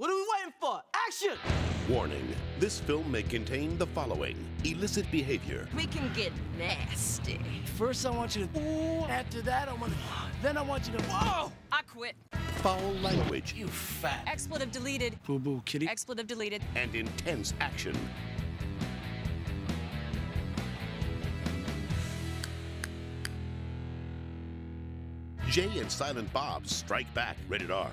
What are we waiting for? Action! Warning this film may contain the following illicit behavior, We can get nasty. First, I want you to. Ooh. After that, I want to. Then I want you to. Whoa! I quit. foul language, You fat. Expletive deleted. Boo boo, kitty. Expletive deleted. and intense action. Jay and Silent Bob Strike Back, rated R.